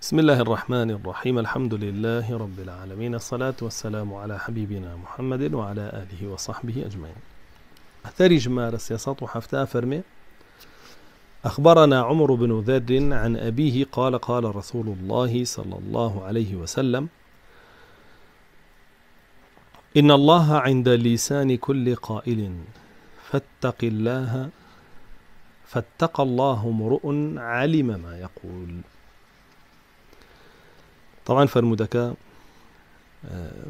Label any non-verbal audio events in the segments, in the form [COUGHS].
بسم الله الرحمن الرحيم. الحمد لله رب العالمين. الصلاة والسلام على حبيبنا محمد وعلى آله وصحبه أجمعين. أثري جمار السياسات وحفتها فرمي. أخبرنا عمر بن ذر عن أبيه قال قال رسول الله صلى الله عليه وسلم إن الله عند لسان كل قائل فاتق الله فاتق الله امرؤ علم ما يقول. طبعا فرمودك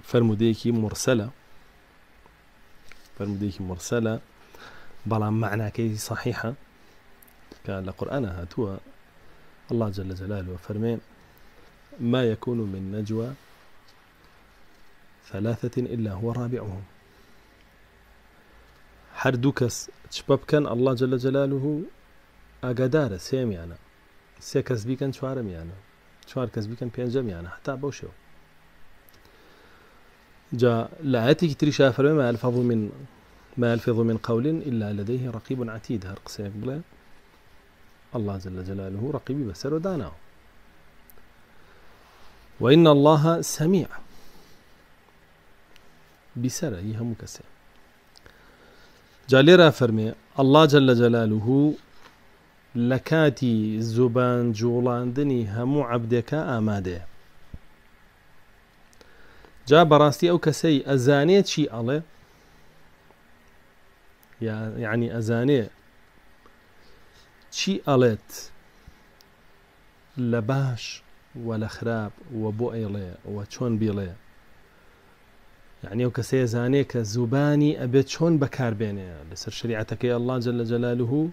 فرموديكي مرسلة. فرموديكي مرسلة. بلا معنى كي صحيحة. كان لقرآن هاتوا. الله جل جلاله فرمي ما يكون من نجوى ثلاثة إلا هو رابعهم. هەر دوو کەس چپە بکەن ئەله جە لە جەلالوه ئاگادارە سێمیانە سێ چوارەمیانە چوار کەس بیکەن پێنجەمیانە هەتا بەو شێو. جا لایەتێکی تری شافرمە ما الفظ من ما يلفظ من قول إلا لديه رقيب عتيد. هەر قسەیەک بڵێ الله جل جلاله رقيبي بسر ودانا وإن الله سميع بسر هم كسر جالێرا فەرمێ ئەله جل لە جەلالوه لە کاتی زوبان جوڵاندنی هەموو عبدەکە ئامادەیە جا بەڕاستی ئەو کەسەی ئەزانێت چی ئەڵێ؟ یعنی ئەزانێ چی ئەڵێت لە باش وە لە خراپ وە بۆ ئەیڵێ وە چۆن بیڵێ؟ یعنی ئەو کەسەیە زانێ کە زوبانی ئەبێت چۆن بەکاربێنێ؟ لەسەر شریعەتەکەی ئەله جل لە جەلالوه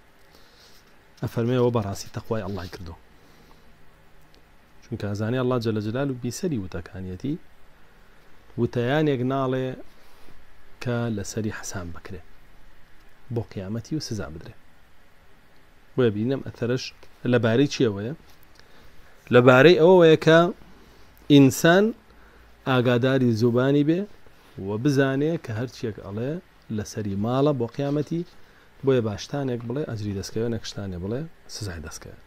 ئەفەرمێەوە بەڕاستی تەخوای ئەڵای کردو چونکە زانانی ئەله جل لە جلال و بیسەری وتەکانیەتی وتەیانێک ناڵێ کە لەسەری حەسان بکرێ بۆ قیامەتی و سزا بدرێ بۆیە بینم ئەتەرش لەبارەی چیەوەیە لەبارەی ئەوەیە کە ئینسان ئاگاداری زوبانی بێ و بزانێ کە هەرچیەک ئەڵێ لەسەری ماڵە بۆ قیامەتی بۆیە باشتانێک بڵێ ئەجری دەستکەوە نەکشتانێ بڵێ سزای دەستکەوە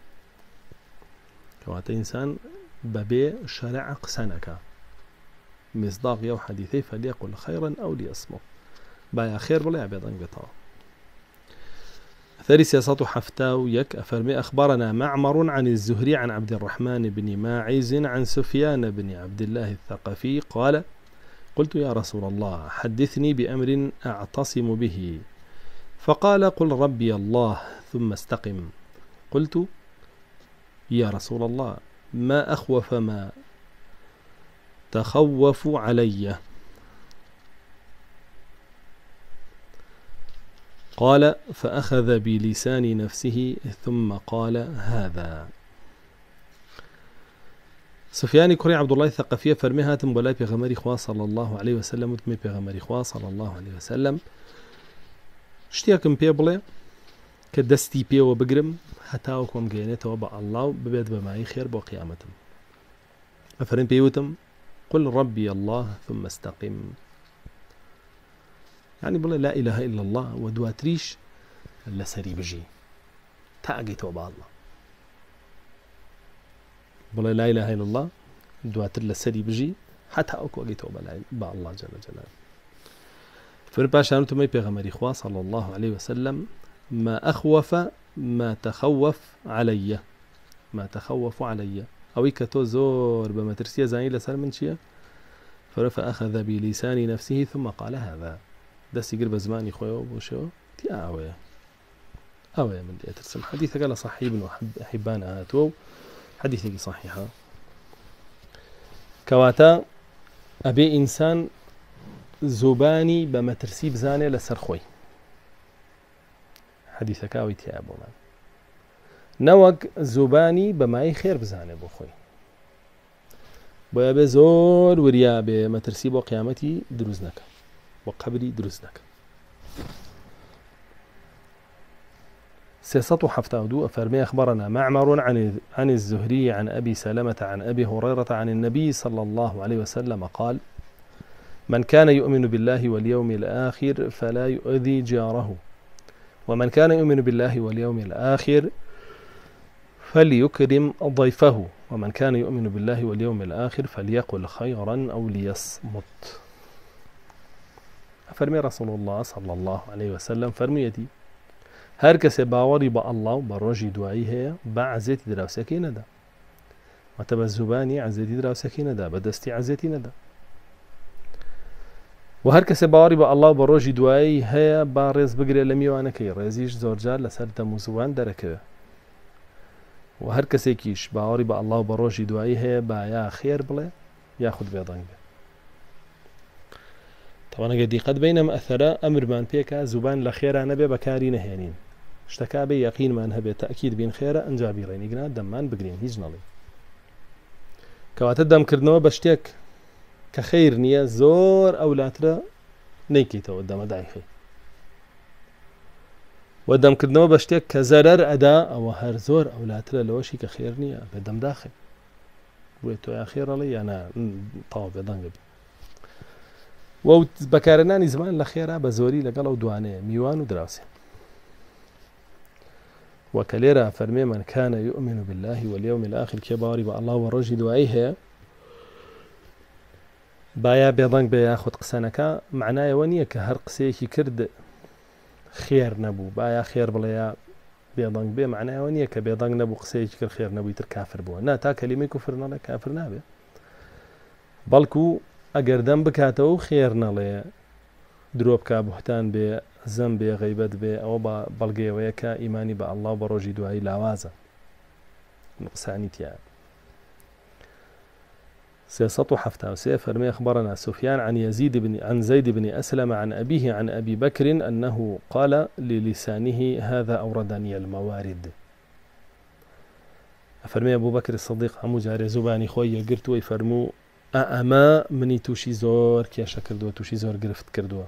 کەواتە ئینسان بەبێ شەرع قسەنەکە مصداق يو حديثي فليقل خيرا أو ليصمت بايا خير بلا عبيد انقطع ثري سياسات حفتاو يك أفرمي أخبرنا معمر عن الزهري عن عبد الرحمن بن ماعز عن سفيان بن عبد الله الثقفي قال قلت يا رسول الله حدثني بأمر أعتصم به. فقال قل ربي الله ثم استقم. قلت يا رسول الله ما أخوف ما تخوف علي؟ قال فأخذ بلسان نفسه ثم قال هذا. سفياني كوري عبد الله فرمي هاتم ولا بيغمري خوا صلى الله عليه وسلم وتمي بيغمري خوا صلى الله عليه وسلم. شتيكم پێ بڵێ کە دەستی پێوە بگرم هەتاو کۆم گەێنێتەوە بە ئەله و ببێت بەمایی خێر بۆ قیامەتم. ئەفرین پێوتم قل ربي الله ثم استقم. يعني بڵێ لا إله إلا الله و دواتریش لەسەری بژی. تا ئەگەیتەوە الله بڵێ لا إله إلا الله دواتر لەسەری بژی حتا ئەو کۆگەیتەوە بە الله جل جلاله. فر پاشان تمەی پێغەمەری خوا صلى الله عليه وسلم ما أخوف ما تخوف علي. ما تخوف علي. کە تۆ زۆر بە مەترسیە زانی لەسەر من چییە فرفأخذ بلسان نفسه ثم قال هذا. دەستی گر بە زمانی خۆیەوە بۆ شێوە تی ئاوەیە ئەوەیە من دێترسم حەدیثەکە لە صحیح بن حیبان هاتووە و حەدیثێکی صحیحە کەواتە ئەبێ ئینسان زوبانی بە مەترسی بزانێ لەسەر خۆی. حەدیثەکەوی تیا بۆمان نەوەک زوبانی بەمای خێر بزانێ بۆ خۆی. بۆیە بێ زۆر وریا بێ مەترسی بۆ قیامەتی دروست نەکە حفتاودو أفرمي أخبرنا معمر عن عن الزهري عن أبي سلمة عن أبي هريرة عن النبي صلى الله عليه وسلم قال من كان يؤمن بالله واليوم الآخر فلا يؤذي جاره. ومن كان يؤمن بالله واليوم الآخر فليكرم ضيفه. ومن كان يؤمن بالله واليوم الآخر فليقل خيرا أو ليصمت. فرمي رسول الله صلى الله عليه وسلم فرميتي هر کەسێ باوەڕی بە ئەله و بە ڕۆژی دوایی هەیە با عزێتی دراوسەکەی نەدا مەتە بە زوبانی عزێتی دراوسەکەی بە نەدا و هەر کەسێ باوەڕی بە ئەله بە ڕۆژی دوایی هەیە با ڕێز بگرێت لە میوانەکەی. ڕێزیش زۆرجار لەسەر دەم و زوان دەرەکەوێت و هەر کەسێکیش باوەڕی بە ئەله بە ڕۆژی دوایی هەیە با یا خێر بڵێ یاخود بێدەنگ بێ. تەوانەگە دیقەت بینەم ئەثەرە ئەمرمان پێکە زوبان لە خێرانە بێ بەکاری نەهێنین. شتەکە بێ یەقینمان هەبێت تاکیید بین خێرە ئەنجابی ڕێنیگرنا دەممان بگرین هیچ نەڵێ. کەواتە دەمکردنەوە بە شتێک کە خیر نییە زۆر ئەولاترە نیکیتەوە دەمەدایخی وە دەمکردنەوە بە شتێک کە زەرەر ئەدا ئەوە هەر زۆر ئەولاترە لەوەشی کە خێر نییە بە دەمداخی بێت تۆ یا خێڕەڵی یانە تاوا بێدەنگە بێت وە بەکارەنانی زمان لە خێرا بە زۆری لەگەڵ ئەو میوان و من كان يؤمن بالله واليوم الآخر باوەڕی بە الله و بایا بێڵنگ بێ یاخود قسەنەکە معنایەوە نییە کە هەر قسەیەکی کرد خێر نەبوو. بایا خێر بڵێە بێڵنگ بێ معنایەوە نییە کە بێدەنگ نەبوو قسەیەکی کرد خێر نەبووی تر کافر بووە. نا تا کەلیمی کوفر نەڵێ کافر نابێ. بەڵکو ئەگەر دەم بکاتەوە خێر نەڵێ درۆ بک بوحتان بێ زەم بێ غیبەت بێ ئەوە بە بەڵگەیەوەیە کە ئیمانی بە ئەلله بە ڕۆژی دوایی لاوازە. نقصانی تیا سيسط حفتا وسي فرمي أخبرنا سفيان عن يزيد بن عن زيد بن أسلم عن أبيه عن أبي بكر أنه قال للسانه هذا أوردني الموارد. فرمي أبو بكر الصديق عمو جاري زباني خوي قرت ويفرمو ئەمە منی تووشی زۆر کێشە کردووە تووشی زۆر گرفت کردووە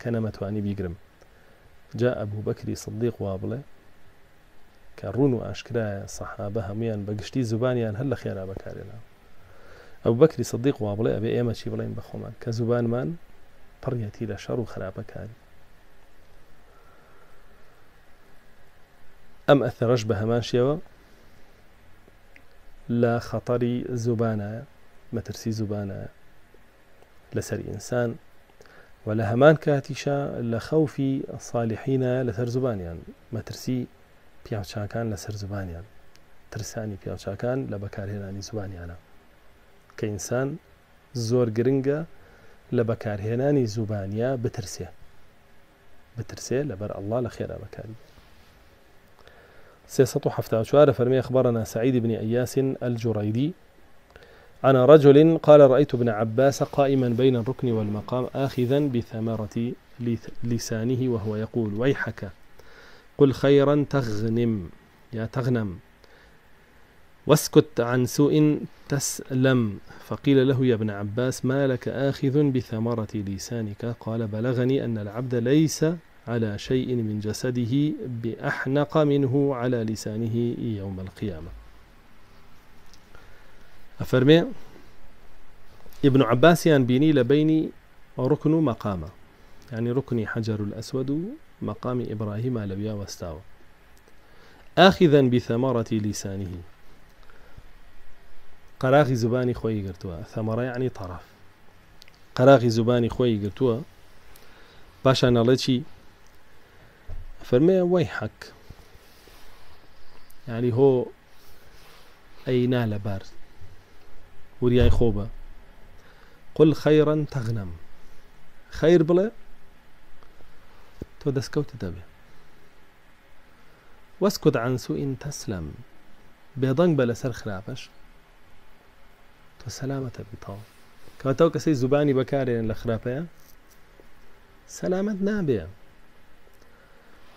کە نەمەتوانی بیگرم جا ئەبوو بەکری سڵدیق وا بڵێ کە ڕون و ئاشکرایە سەحابە هەمویان بەگشتی زوبانیان هەر لە خێرا بەکری سڵدیق وا بڵێ ئەبێ ئێمە چی بڵێن بەخۆمان کە زوبانمان پڕەتی لە شەڕ و خراپەکاری ئەم ئەثەرش بە هەمان شێوە لە خەتەری زوبانایە مەترسی زوبانە لەسەر ئینسان و لە هەمان کاتیشە لە خەوفی ساالحینە لەسەر زبانیان مەترسی پیاوچاکان لەسەر زبانیان ترسانی پیاوچاکان لە بەکارهێنانی زبانیانە کە ئینسان زۆر گرنگە لە بەکارهێنانی زوبانیا بترسێ. بترسێ لەبەر ئەله لە خێرا بەکاری. چوارە فەرمی أخبرنا سعيد بن أياس الجريدي عن رجل قال رأيت ابن عباس قائما بين الركن والمقام آخذا بثمرة لسانه وهو يقول ويحك قل خيرا تغنم يا تغنم. واسكت عن سوء تسلم. فقيل له يا ابن عباس ما لك آخذ بثمرة لسانك؟ قال بلغني أن العبد ليس على شيء من جسده بأحنق منه على لسانه يوم القيامة. أفرمي ابن عباس بيني لبيني ركن مقامة يعني ركني حجر الأسود مقام إبراهيم لويا واستاوى آخذا بثمرة لسانه قراغي زباني خوي قرتوا ثمرة يعني طرف. قراغي زباني خوي قرتوا باشا نالتشي فرمي ويحك يعني هو أي بارد وریای خۆ بە قل خەیڕەن تەغنم خەیر بڵێ تۆ دەستکەوتە دەبێ وەسکوت عنسوئین تەسلم بێدەنگ بە لەسەر خراپەش تۆ سەلامەتە بیتاڵ کاتەوە کەسەی زوبانی بەکارێن لە خراپەیە سەلامەت نابێ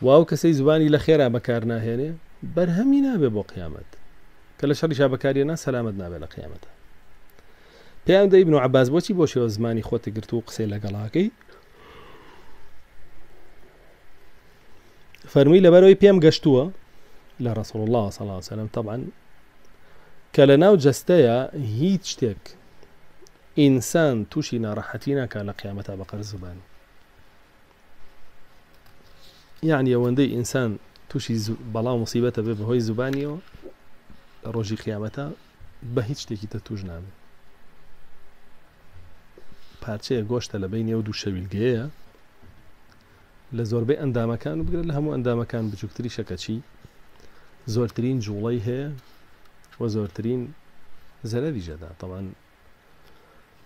واو کەسەی زبانی لە خێرا بەکار ناهێنێ بەرهەمی نابێ بۆ قیامەت کە لە شەڕیشا بەکارێنە سەلامت نابێت لە قیامەتە پێیان دەیبن و عباز بۆچی بۆ شێوە زمانی خۆتە گرت و قسەی لەگەڵاکەی فەرمووی ڕسول الله صلى الله عليه وسلم. طبعا کە لە ناو جەستەیە هیچ شتێک ئینسان تووشی ناڕەحەتی ناکە لە قیامەتە بەقەر زبانی یعنی ئەوەندەی ئینسان تووشی بەڵاو مصیبەتە بێ بەهۆی زبانیەوە لە ڕۆژی قیامەتە بە هیچ شتێکی تە توش نامێت پارچەیە گۆشتە لە بین نێو دوو شەویلگەیە لە زۆربەی ئەندامەکان بگرێت لە هەموو ئەندامەکان بچووکتری شەکەچی زۆرترین جوڵی هەیە و زۆرترین زەرەری ژەدا تەوان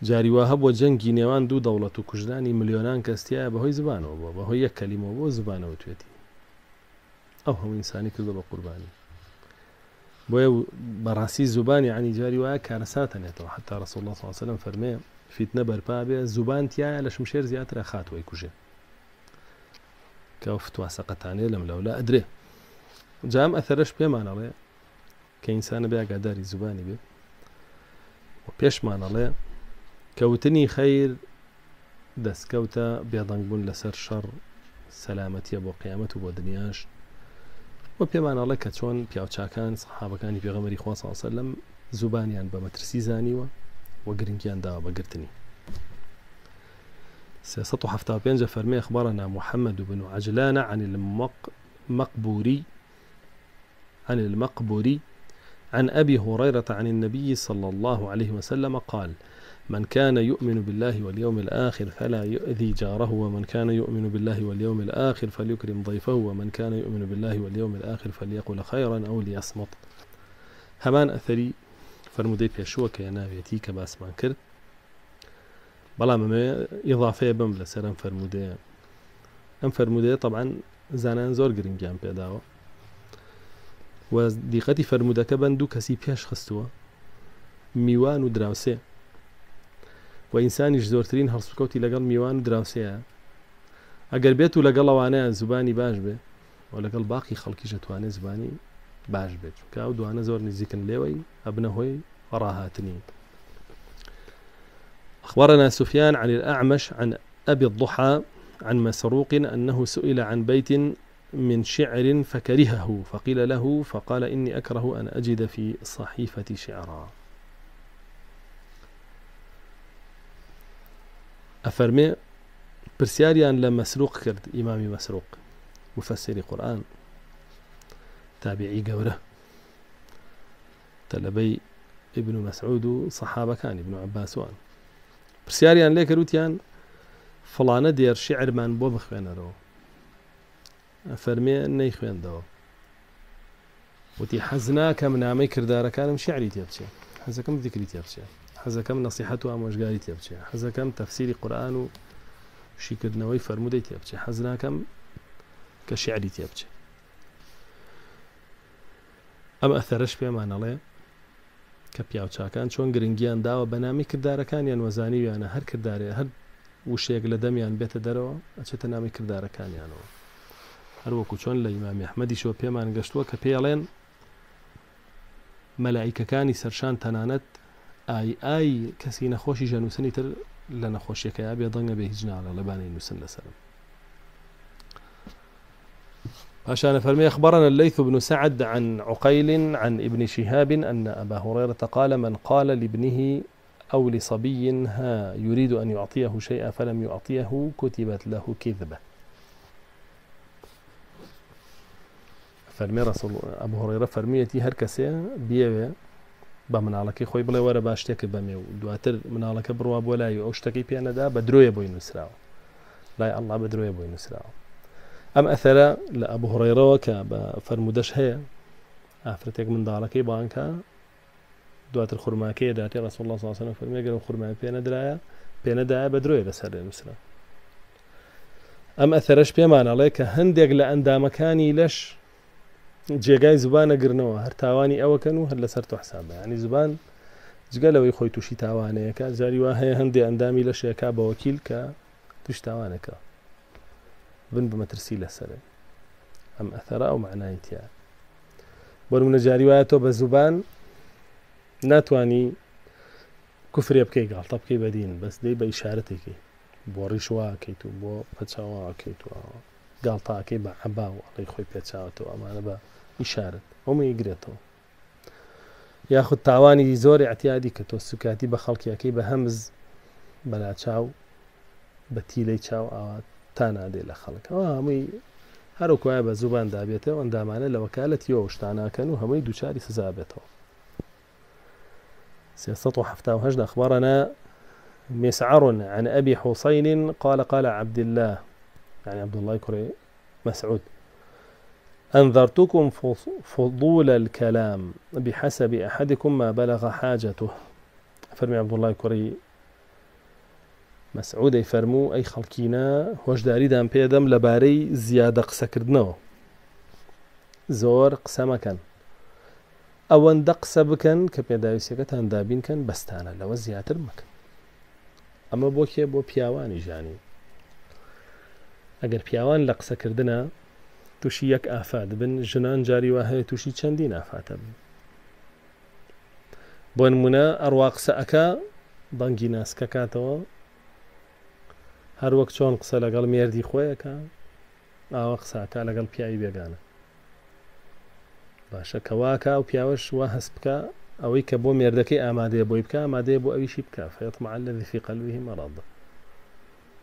جاریوا هەبووە جەنگی نێوان دوو دەوڵەت و کوژدانی ملیۆنان کەستیە بەهۆی زبانەوە بۆ بەهۆی یەک کەلیمەوە بۆ زبانەوە توێتی. ئەو هەموو ئینسانی کردو بە قوربانی. بۆیە بەڕاستی زوبانی عنی جاری وایە کارەساتەنێتەوە حتا ڕسول الله وسلم فەرمێ فیتنە بەرپا بێ زوبان تایە لە شمشێر زیاترە خاتوەی کوژێ. کە فتواسەقەتانێ لەم لەولا ئەدرێ. جام ئەثەرش پێمانەڵێ کە ئینسانە بێ ئاگاداری زوبانی بێت پێشمانەڵێ کەوتنی خەیر دەستکەوتە بێدەنگ بوون لەسەر شەڕ سەلامەتیە بۆ قیامەت و بۆ دنیاش وە پێمانەڵێ کە چۆن پیاوچکان حابەکانی پێغەمەری خۆسەسە لەم زوبانیان بە مەترسی زانیوە وە گرنگیان داوە بەگرتنی حفتا بينجا فرمي أخبرنا محمد بن عجلان عن المقبوري عن المقبوري عن أبي هريرة عن النبي صلى الله عليه وسلم قال من كان يؤمن بالله واليوم الآخر فلا يؤذي جاره ومن كان يؤمن بالله واليوم الآخر فليكرم ضيفه ومن كان يؤمن بالله واليوم الآخر فليقل خيرا أو ليصمت. همان أثري فرمودەی پێشووە کە ناوێتی کە باسمان کرد بەڵام ئەمێ ئیضافەیە بم لەسەر ئەم فرموودەیە ئەم فرموودەیە طبعاان زانان زۆر گرنگیان پێداوە و دیقەتی فرموودەکە بند و کەسی پێش خستووە میوان و دراوسێ و ئینسانیش زۆرترین هەڵسوکەوتی لەگەڵ میوان و دراوسەیە ئەگەر بێت و لەگەڵەوانەیە زبانی باش بێ و لەگەڵ باقی خەڵکی ژەتوانێت زبانی باش بێت چکە و دوانە زۆر نزیکن لێوەی ئەبنە هۆی أخبرنا سفيان عن الأعمش عن أبي الضحى عن مسروق أنه سئل عن بيت من شعر فكرهه فقيل له فقال إني أكره أن أجد في صحيفة شعرا. أفرمي برسياريان لما مسروق كرد إمامي مسروق مفسري قرآن تابعي قوره تلبي ابن مسعود صحابة كان ابن عباس وان پرسیاریان لێ کەوتیان فڵانە دێر شعرمان بۆ بخوێنەرەوە فەرمێ نەی خوێندەوە وتی حەزناکەم نامەی کردارەکانم شعری تێ بچێ حەزەکەم ذکری تێ بچێ حەزەکەم نسیحەت و ئامۆژگاری تێ بچێ حەزەکەم تەفسیری قورآن و شیکردنەوەی فەرمودەی تێ بچێ حەزناکەم کە شعری تێ بچێ ئەم ئەثەرش پێمانەڵێ کە پیاوچکان چۆن گرنگیان داوە بە نامی کردارەکانیان وەزانیویانە هەر کردارێ هەر وشێک لە دەمیان بێتە دەرەوە ئەچێتە نامی کردارەکانیانەوە. هەروەکو چۆن لە ئیمامی ئەحمەدی شۆ پێمان گەشتووە کە پێڵێن مەلایکەکانی سەرشان تەنانەت ئای ئای کەسی نەخۆشی ژەنووسنی تر لە نەخۆشیەکە بێ دەنگە بێ هیچ ناڵە لەبانەی نووسن لەسرم عشان فرمي أخبرنا الليث بن سعد عن عقيل عن ابن شهاب أن أبا هريرة قال من قال لابنه أو لصبي ها يريد أن يعطيه شيئا فلم يعطيه كتبت له كذبة. فرمي رسول أبو هريرة فرميتي هر كسي بيوه بە مناڵەکەی خۆی بڵێ وەرە باش شتێکە بەمێ و دواتر مناڵەکە بڕوا بۆ لای ئەو شتەکەی پێنەدا بە درۆیە بۆی نووسراوە. لای ئەلله بە درۆیە بۆی نووسراوە. ئەم ئەثەرە لە ئەبوو هڕێرەوە کە بە فەرمودەش هەیە ئافرەتێک منداڵەکەی بانکە دواتر خورماکەیە داتی ڕسول الله ساسەنە فەرمێگەر خورمای پێ نەدرایە پێ نەدایە بە درۆی لەسەر نووسرا. ئەم ئەثەرش پێمانەڵێ کە هەندێک لە ئەندامەکانی لەش جێگای زبانەگرنەوە هەر تاوانی ئەوەکەن و هەر لەسەر تو حسابە ینی زبان جگە لەوەی خۆی تووشی تاوانەیەەکە. جاری وا هەیە هەندێک ئەندامی لە شێکا بە وەکیل کە توش تاوانەکە. بن بمەترسی لەسەر. ئەم ئەثەرا ئەو معنایتیا بۆ منە جاری وایە تۆ بە زوبان ناتانی کوفرێ بکەی گاڵتە بکەی بەدین بەس دەی بە ئیشارەتێکی. بۆ ڕیشواکەیت و بۆ پەچاواکەیت و گاڵتاکەی بە عەباوە ئەڵی خۆی پێچاوەتەوە. ئەمانە بە ئیشارت ئەومە یگرێتەوە یاخود تاوانی زۆری ئەتیادی کە تۆ سوکاتی بە خەڵکیەکەی بە هەمز بەلا چاو بە تیلەی چاو ئاوات تا نادێ لە خەڵک هەمووی هەروکوایە بە زوبان دابێتەوە ئەندامانە لە وەکالەت یۆ شتاناکەن و هەمووی دووچاری سزا أخبرنا مسعر عن أبي حسين قال قال عبد الله يعني عبد الله كري مسعود. أنذرتكم فضول الكلام بحسب أحدكم ما بلغ حاجته. فرمي عبد الله فرمو أي خلقينا هۆشداری دام پێدەم لەبارەی زیادە قسەکردنەوە زۆر قسەمەکەن ئەوەندە قسە بکەن کە پێداویستەکەتان دابینکەن بەستانە لەوە زیاتر مەکەن ئەمە بۆ کێ بۆ پیاوانی ژانی ئەگەر پیاوان لە قسەکردنە تووشی یەک ئافات بن ژنان جاری وا هەیە تووشی چەندی نافاتە بن. بۆ نمونە ئەڕوا قسە ئەکا بەنگی ناسکە کاتەوە هەر وەک چۆن قسە لەگەڵ مێردی خۆیەکە ئاوە قساکە لەگەڵ پیاوی بێگانە. باشە کەواکە و پیاوەش وا هەست بکە ئەوەی کە بۆ مێردەکەی ئامادەیە بۆی بکە ئامادەیە بۆ ئەویشی بکە. فێتمە الذي في قلبه مرض.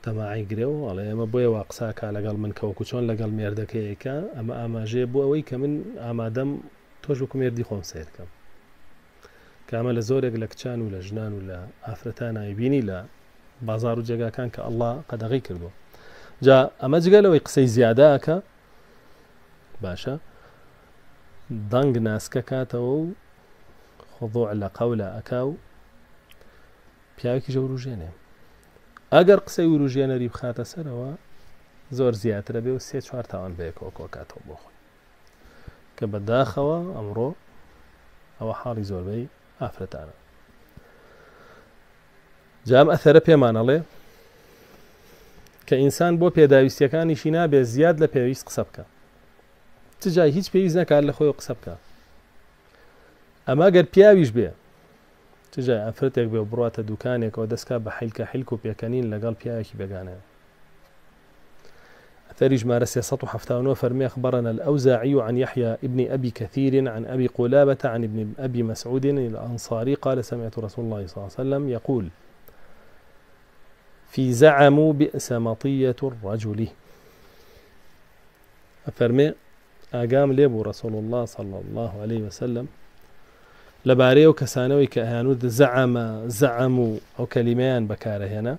تەماعی گرێەوە. ئەڵێ ئێمە بۆیە وا قساکە لەگەڵ من کەوەکو چۆن لەگەڵ مێردەکەیەکە ئەمە ئاماژەیە بۆ ئەوەی کە من ئامادەم تۆش وکو مێردی خۆم سیرکەم کامە لە زۆرێک لە کچان و لە ژنان و لە ئافرەتان نایبینی لە بازار و جێگاکان کە ئەله قەدەغی کردو. جا ئەمە جگەلەوەی قسەی زیادەکە باشە دەنگ ناسکە کاتەوە و خضوع لە قەولە ئەکا و پیاوێکی ژە وروژێنێ ئەگەر قسەی وروژێنەری بخاتە سەرەوە زۆر زیاترە بێ و سێ چوار تاوان بەیەکەوە کۆکاتەوە بۆ خۆی. کە بەداخەوە ئەمڕۆ ئەوە حاڵی زۆربەی ئافرەتانە. جام ئەثەرە پێمانەڵێ کە ئینسان بۆ پێداویستیەکانیشی نابێ زیاد لە پێویست قسە بکە. تجای هیچ پێویست نەکات لە خۆی قسە بکە. ئەمە گەر پیاویش بێ تجای ئەفرەتێک بێ بڕاتە دوکانێکەوە دەستکا بە حیلکە حیلک و پێکەنین لەگەڵ پیاوێکی بێگانەیە ثري مارة سياسة حفتان فرمي أخبرنا الأوزاعي عن يحيى ابن أبي كثير عن أبي قلابة عن ابن أبي مسعود الأنصاري قال سمعت رسول الله صلى الله عليه وسلم يقول في زعموا بئس مطية الرجل. أفرمي أقام ليبو رسول الله صلى الله عليه وسلم لەبارەیە و کەسانەوەی کە ئەیانود زەعامە زەعام و ئەو کەلیمەیان بەکارە هێنا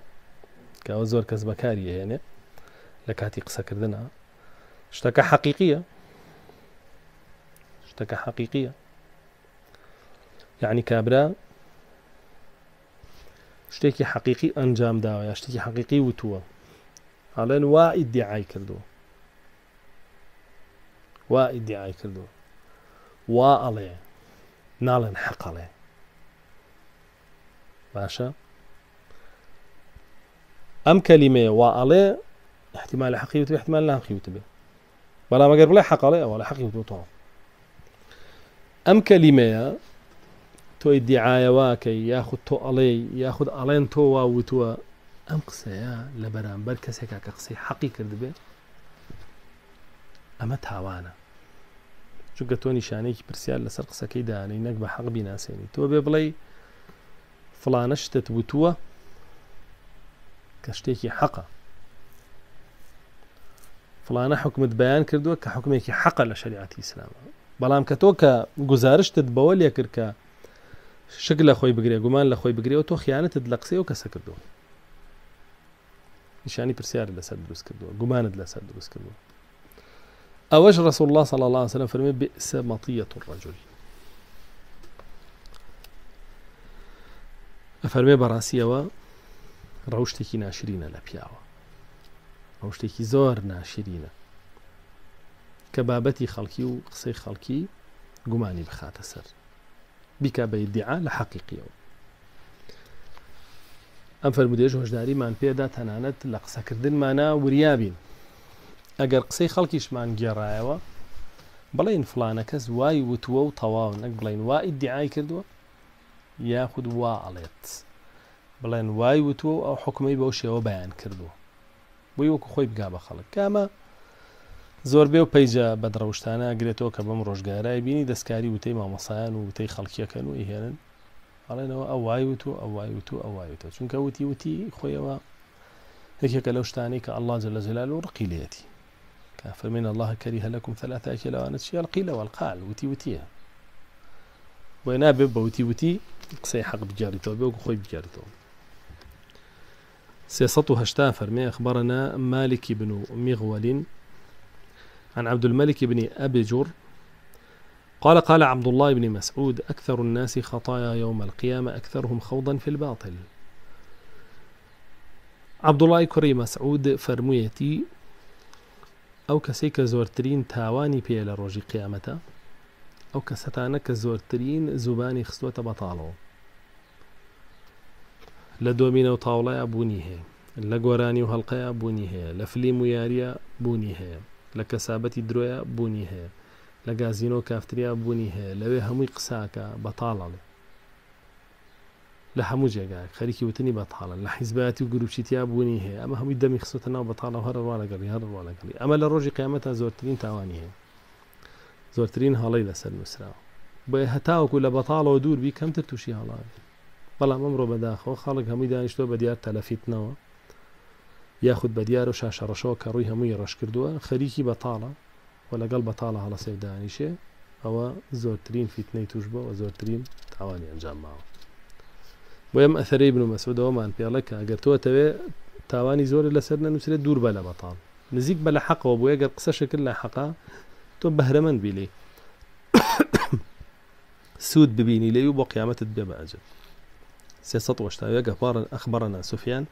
کەەوە زۆر کەس بەکاری هێنێ لە کاتی قسەکردنە شتەکە حەقیقیە شتەکە حەقیقیە یعنی کابرا شتێکی حەقیقی ئەنجام داوە یا شتێکی حەقیقی وتووە ئەڵێن وا ئیدعای کردووە وا ئیدعای کردووە وا ئەڵێ ناڵێن حەقەڵێ ئەم کەلیمەیە وا ئەڵێ احتمال حەقی وتبێ احتمال ناقی وتبێ بەڵام ئەگەر بڵێ حەقەڵێ ئەوە لە حەقی وتوتەوە ئەم کەلیمەیە تۆی دیعاەوەکەی یاخود تۆ ئەڵێ یاخود ئەڵێن تۆ وا وتووە ئەم قسەیە لە بەرامبەر کەسێکا کە قسەی حەقی کردبێت ئەمە تاوانە چونکە تۆ نیشانەیەکی پرسیار لەسەر قسەکەی دانەی نەک بە حەق بیناسیێنی تۆ بێ بڵێ فلانە شتت وتووە کە شتێکی حەقە فلانە حکومت بەیان کردووە کە حکومێکی حەقە لە شریعتی ئیسلامە بەڵام کە تۆ کە گزارشتت بەوە لێ کرد کە شک لە خۆی بگرێ گومان لە خۆی بگرێەوە تۆ خیانەتت لە قسەی و کەسە کردو نیشانی پرسیار لەسەر دروست کردووە گومانت لەسەر دروست کردووە ئەوەش رسول الله صلى الله عليه وسلم فرمي بئس مطية الرجل. ئەفەرمێ بەڕاستیەوە ڕەوشتێکی ناشرینە لە پیاوە ڕەوشتێکی زۆر ناشرینە کە بابەتی خەڵکی و قسەی خەڵکی گومانی بخاتە سەر بیکە بە ئیدعا لە حەقیقیەوە ئەم فەرمودێژ هۆشداریمان پێدا تەنانەت لە قسەکردنمانە وریابین ئەگەر قسەی خەڵکیشمان گێڕایەوە بڵێن فلانە کەس وای وتووە و تەواو نەک بڵێن وا ئیدعای کردووە یاخود وا ئەڵێت. بڵێن وای وتووە ئەو حکومی بەو شێوە بەیان کردووە. بۆی وەکو خۆی بگا بە خەڵک. کامە زۆربێ و پەیجە بەدڕەوشتانە ئەگرێتەوە کە بەم ڕۆژگارای بینی دەستکاری وتەی مامەسایان و وتەی خەڵکیەکەن و ئیهێنن. ئەڵێنەوە ئەو وای وتو ئەو وای وتو ئەو وایتە چونکە وتی وتی خۆیەوە یەکێکە لەو شتانی کە الله جل جلال و ڕقی فرمين الله كره لكم ثلاثة وأنا شيء القيل والقال وتي وتيها وينا بب وتي وتي قصي حق بجاريتو بيوك خوي بجاريتو سيسطو هشتا فرمي أخبرنا مالك بن مغول عن عبد الملك بن أبي جر. قال قال عبد الله بن مسعود أكثر الناس خطايا يوم القيامة أكثرهم خوضا في الباطل. عبد الله كري مسعود فرميتي ئەو کەسەی کە زۆرترین تاوانی پێ لە ڕۆژی قیامەتە ئەو کەسەتانە کە زۆرترین زوبانی خستوەتە بەتاڵەوە. لە دۆمینە و تاوڵەیە بوونی هەیە لە گۆرانی و هەڵلقەیە بوونی هەیە لە فلیم و یاریە بوونی هەیە لە کەسابەتی درۆیە بوونی هەیە لە گازینۆ کافتریا بوونی هەیە لەوێ هەمووی قساکە بەتاڵەڵێ لە هەموو جێگای خەریکی وتنی بەتاڵن لە حیزباتی و گروپچیتیا بوونی هەیە ئەمە هەمووی دەمی خسوتە ناو بەتاڵە هەرڕوا لەگەڵی هەرڕوا لەگەڵی ئەمە لە ڕۆژی قیامەتە زۆرترین تاوانی هەیە زۆرترین هەڵی لەسەر نووسراوە بۆیە هەتاوەکو لە بەتاڵەوە دوور بی کەمتر تووشی هەڵاوی بەڵام ئەمڕۆ بەداخەوە خەڵک هەمووی دانیشتۆ بە دیار تەلەفیتنەوە یاخود بە دیار و شاشەڕەشەوە کە ڕووی هەمووی ڕش کردووە خەریکی بەتاڵە و لەگەڵ بەتاڵە هەڵە سێدانیشێ ئەوە زۆرترین فیتنەی توش بۆ و زۆرترین تاوانی ئەنجام ماوە بۆ ئەم ئەثەرەی بن و مەسودەوەمان پێڵەکە ئەگەر تۆ تەوێ تاوانی زۆر لەسەر نەنووسێت دوور بە لە بەتاڵ نزیک بە لە حەقەوە بۆ ئەگەر قسە شکل لە حەقا تۆ بەهرەمەند بیلی [COUGHS] سود ببینی لێ و بۆ بێ بەعجب سياسة واشتاوية أخبرنا سفيان.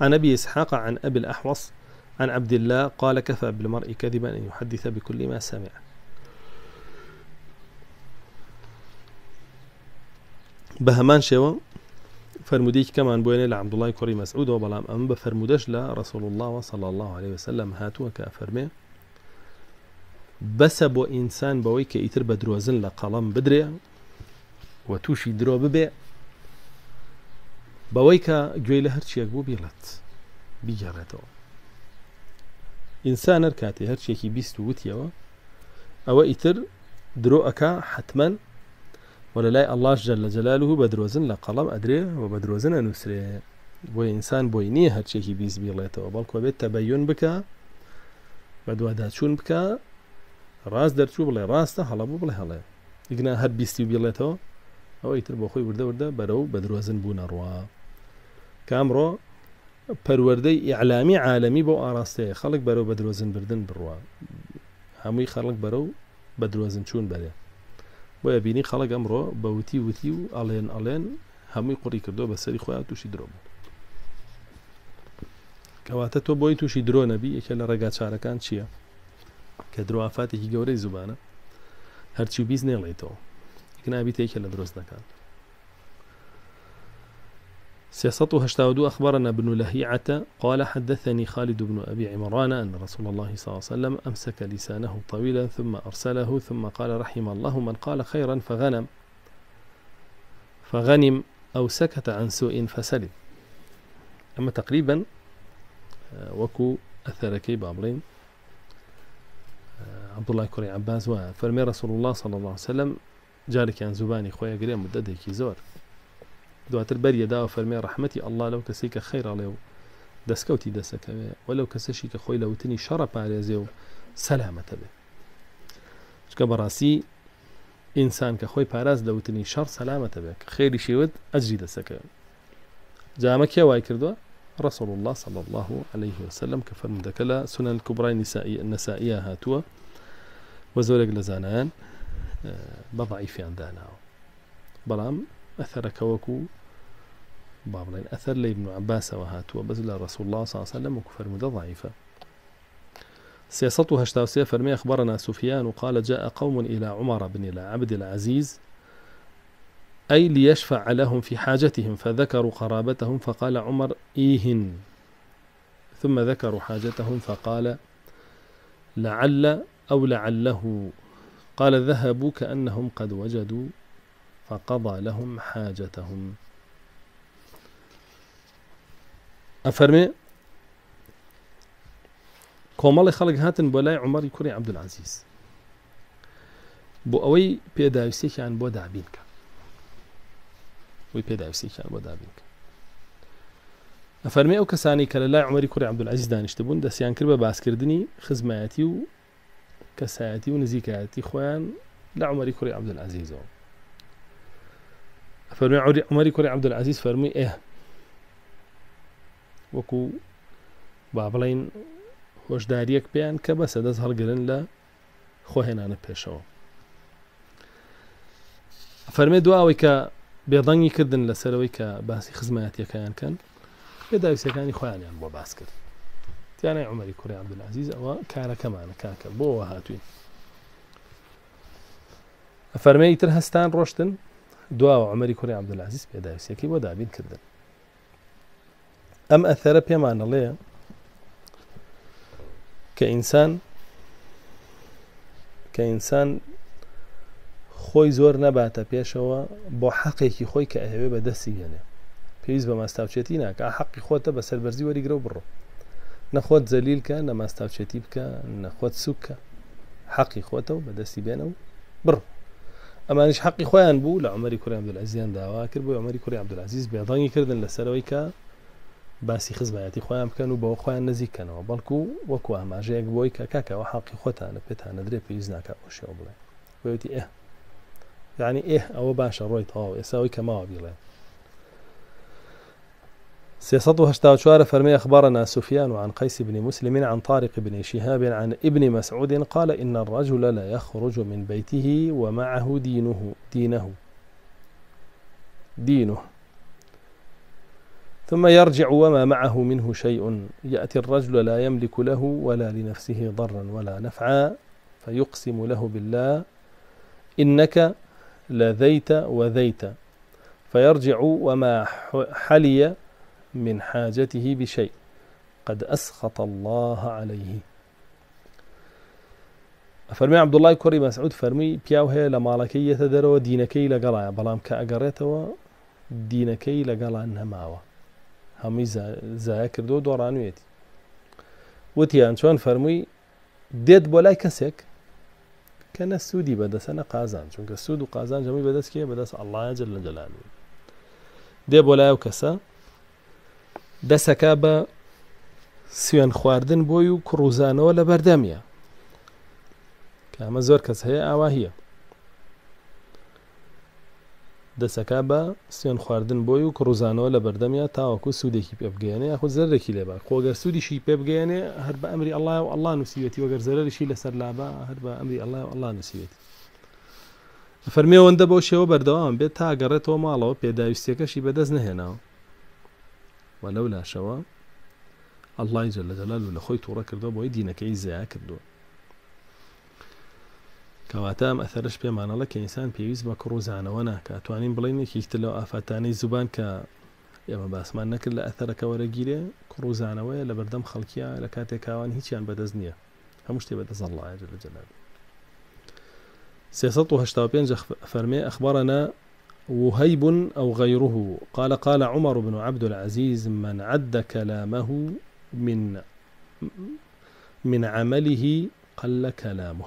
عن أبي إسحاق عن أبي الأحوص عن عبد الله قال كفى بالمرء كذبا أن يحدث بكل ما سمع. بهمان شوى فرموديك كمان بوين لعبد الله كوري مسعود وبلام أم بفرمودش لا رسول الله صلى الله عليه وسلم هاتوا كافرمي. بس بو إنسان بويك إتر بدروزن لقلم بدري وتوشي درو ببيع. بويك جويل هرشي أقبو بيلت بيجارته ئینسان هەر کاتێ هەرچێکی بیست و وتیەوە ئەوە ئیتر درۆ ئەک حتمما وە لای ئەللاش جل لە جەلال و بە درۆزن لە قەڵم ئەدرێ و بە درۆزن ئەنووسێ بۆ ئینسان بۆی نییە هەرچێکی بیست بیڵێتەوە بەڵکو بێت تەبەیون بکە بە دوواداچوون بکە ڕاست دەرچوو بڵێ ڕاستە هەڵەبوو بڵێ هەڵێ ئیگنا هەر بیستی بیڵێتەوە ئەوە ئیتر بۆ خۆی وردە وردە بەرەو بە درۆزن بوونە ڕوا کامڕۆ پەروەردەی ئیعلامی عالەمی بۆ ئاراستەیە خەڵک بەرەو بە درۆزن بردن بڕوە هەمووی خەڵک بەرەو بە درۆزن چوون بەرێ بۆیە بینی خەڵک ئەمڕۆ بە وتی و ئەڵێن ئەڵێن هەمووی قوڕی کردو بە سەری خۆیان تووشی درۆ بوو. کەواتە تۆ بۆی تووشی درۆ نەبی یەکە لە ڕێگا چارەکان چییە؟ کە درۆافاتێکی گەورەی زوبانە. هەرچی و بیز نێڵێتەوە. نابیت یەکە لە درۆستەکان سياسته هشتاودو أخبرنا ابن لهيعة قال حدثني خالد بن أبي عمران أن رسول الله صلى الله عليه وسلم أمسك لسانه طويلا ثم أرسله ثم قال رحم الله من قال خيرا فغنم فغنم أو سكت عن سوء فسلم. أما تقريبا آه، وكو أثركي بابلين آه، عبد الله كوري عباس وفرمي رسول الله صلى الله عليه وسلم جارك عن زباني خويا قريم مددك زور. دواتر بەریەدا و فەرمێ ڕحمەتی ئەله لەو کەسی کە خەیڕڵێ و دەستکەوتی دەسەکەوێ وەلو کەسەشی کە خۆی لەوتنی شەڕە پارێزێ و سەلامەتە بێ چکە بەڕاستی ئینسان کە خۆی پاراز لەوتنی شەڕ سەلامەتە بێت خێری شێوت ئەجری دەسەکەوێت جامە کێ وای کردووە رسول الله صلى الله عليه وسلم كفرمدك لا سنن الكبرى النسائية النسائية هاتوا. وزورك لزانان. بضعيف عندنا. بلام أثرك وكو بابلين أثر لي ابن عباس وهاتوا بزل رسول الله صلى الله عليه وسلم وكفر مدى ضعيفة. سياسته هشتاوسية فرمي أخبرنا سفيان قال جاء قوم إلى عمر بن عبد العزيز أي ليشفع لهم في حاجتهم فذكروا قرابتهم فقال عمر إيهن. ثم ذكروا حاجتهم فقال لعل أو لعله. قال ذهبوا كأنهم قد وجدوا فقضى لهم حاجتهم. أفرمي؟ کۆمەڵی خەڵک هاتن بۆ لای عمەری کوڕی عبدولعزیز بۆ ئەوەی پێداویستێکیان بۆ دابینکە وی پێداویستێکیان بۆ دابینکە ئەفەرمی ئەو کەسانی کە لە لای عمەری کوڕی عبدولعزیز دانیشتە بوون دەستیان کرد بە باسکردنی خزمایەتی و کەسایەتی و نزیکایەتی خۆیان لە عمەری کوڕی عبدولعزیزەوە فەرمی عمەری کوڕی عبدولعزیز فەرمووی ئێ وەکو با بڵین هۆشداریەک پێیان کە بەسە دەست هەڵگرن لە خۆهێنانە پێشەوە فەرمێ دواوەی کە بێدەنگی کردن لەسەرەوەی کە باسی خزمەتیەکەیان کەن پێداویستەکانی خۆیانیان بۆ باس کرد تیانای عمەری کوڕی عبدولعزیز ئەوە کارەکەمانە کاکە بۆەوە هاتوین فەرمەی تر هەستان ڕۆشتن دواوە عمەری کوڕی عبدولعزیز پێداویستەکەی بۆ دابین کردن ئەم ئەثەرە پێمانەڵێ کە ئینسان کە ئینسان خۆی زۆر نەباتە پێشەوە بۆ حەقێکی خۆی کە ئەهوێ بە دەستی هێنێ پێویست بە ماستاوچێتی ناکە. حەقی خۆتە بە سەربەرزی وەریگرە و بڕۆ. نەخۆت زەلیلکە نە ماستاوچێتی بکە نەخۆت سوکە حەقی خۆتە و بە دەستی بێنە و بڕ ئەمانش حەقی خۆیان بوو لە عمەری کوری عبدولعزیان داوا کرد بۆ عمەری کوری عبدولعزیز بێدەنگی کردن لەسەرەوەی کە باسی خزمەتی خۆیان بکەن و بەەوە خۆیان نزیکەنەوە بەڵکو وەکو ئاماژەیەک بۆی کە کاکەەوە حاقی خۆتانە پێتانە درێ پێویست ناکە بۆ شێوە بڵێ. بێتی ئێ. يعني إيه أو باشا روي طاو يساوي كما بيلا شوار فرمي أخبارنا سفيان عن قيس بن مسلم عن طارق بن شهاب عن ابن مسعود قال إن الرجل لا يخرج من بيته ومعه دينه دينه دينه. ثم يرجع وما معه منه شيء. يأتي الرجل لا يملك له ولا لنفسه ضرا ولا نفعا فيقسم له بالله إنك لذيت وذيت. فيرجع وما حلي من حاجته بشيء. قد أسخط الله عليه. فەرمی عبدوڵای کوڕی مەسعود فەرمی پیاو هەیە لە ماڵەکەی یەتە دەرەوە دینەکەی لەگەڵایە بەڵام کە ئەگەڕێتەوە دینەکەی لەگەڵان نەماوە هەمووی زایە کردو دۆڕانوێتی وتیان چۆن فەرمووی دێت بۆ لای کەسێک کە نە سوودی بەدەسە نە قازان. چونکە سوود و قازان جەمی بەدەست کێ بەدەست ئەڵایە جل لە جەلالوی دێ بۆ لایە و کەسە دەسەکە بە سوێن خواردن بۆی و کوڕوزانەوە لە بەردەمیە. کە ئەمە زۆر کەس هەیە ئاوا هیە دەسەکە بە سوێن خواردن بۆی و کڕوزانەوە لە بەردەمیا تاوەکو سوودێکی پێ بگەێنێ یاخود زەرێکی لێبا خۆگەر سوودیشی پێ بگەێنێ هەر بە ئەمری ئەله و ئەله نووسیوەتی وەگەر زەرریشی لەسەر لابا هەر بە ئەمری ئەله و ئەله نووسیوێتی فەرمیێوەندە بۆ شێوە بەردەوام بێت تا گەڕێتەوە ماڵەوە پێداویستەکەشی بەدەست نهێناوە وەلەو لاشەوە ئەلای جە لە جەلال و لە خۆی تووڕە کردەوە بۆی دینەکەی زیای کردووە. کەواتە ئەم ئەثەرش پێمانەڵە کە ئینسان پێویست بە کڕوزانەوە ناکە توانین بڵێنێکیتر لەو ئافاتانەی زوبان کە ئێمە باسمان نەکرد لە ئەثەرەکە وەرەگیرێ کڕوزانەوەی لە بەردەم خەڵکیە لە کاتێکاوان هیچیان بەدەست نییە. هەموو شتێ بەدەست جلاله. سياسة وهشتا بينج فرمي أخبرنا وهيب أو غيره. قال قال عمر بن عبد العزيز من عد كلامه من من عمله قل كلامه.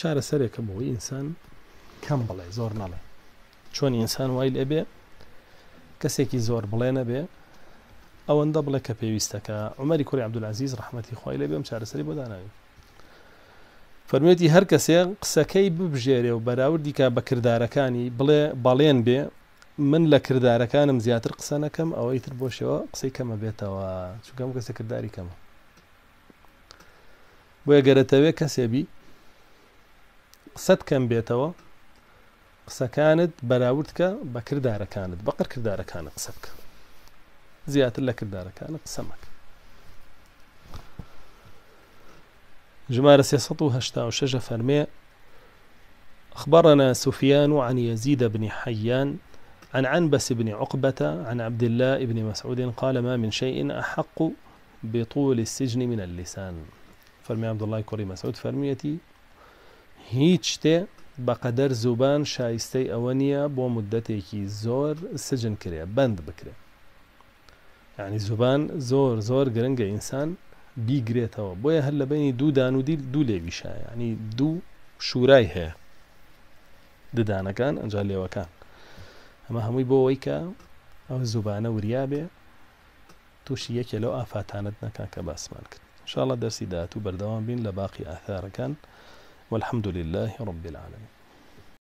چارە سەرێکە بۆی ئینسان کەم بڵێ زۆر نەڵێ چۆن ئینسان وای لێبێ کەسێکی زۆر بڵێنە بێ ئەوەندە بڵێ کە پێویستەکە عمەری کوری عبدولعزیز ڕحمەتی خۆی لێ بێم چارەسەری بۆ داناوی فەرمێتی هەر کەسێ قسەکەی ببژێرێ و بەراوردی کا بە کردارەکانی بڵێ بەڵێن بێ من لە کردارەکانم زیاتر قسە نەکەم ئەوەی تر بۆشەوە قسەی کەمە بێتەوە. چکەم کەسە کردداری کەمە. بۆیە گەرەتەوێ کەسێبی قسەت کەم بێتەوە قسەکانت بەراوردکە بە کردارەکانت بەقر کردارەکانە قسە بکە. زیاتر لە کردارەکانە قسەمەکە ژمارە شش فەرمێ أخبرنا سفيان عن يزيد بن حيان عن عنبس بن عقبة عن عبد الله بن مسعود قال ما من شيء أحق بطول السجن من اللسان. فرمي عبد الله كوري مسعود فرميتي بەقەدەر زوبان شایستەی ئەوە نییە بۆ مدەتێکی زۆر سجن کرێ بند بکرێ ینی زوبان زۆر زۆر گرنگە ئینسان بیگرێتەوە. بۆیە هەر لە بینی دوو دان و دیل دوو لێویشە ینی دوو شوورای هەیە. ددانەکان ئەنج لێوەکان. ئەمە هەمووی بۆ ئەوەی کە ئەو زوبانە وریا بێ تووشی یەکێ لەو ئافاتانت نەکان کە باسمان کرد. شاڵە دەرسی داات و بەردەوام بین لە باقی ئاثارەکان. والحمد لله رب العالمين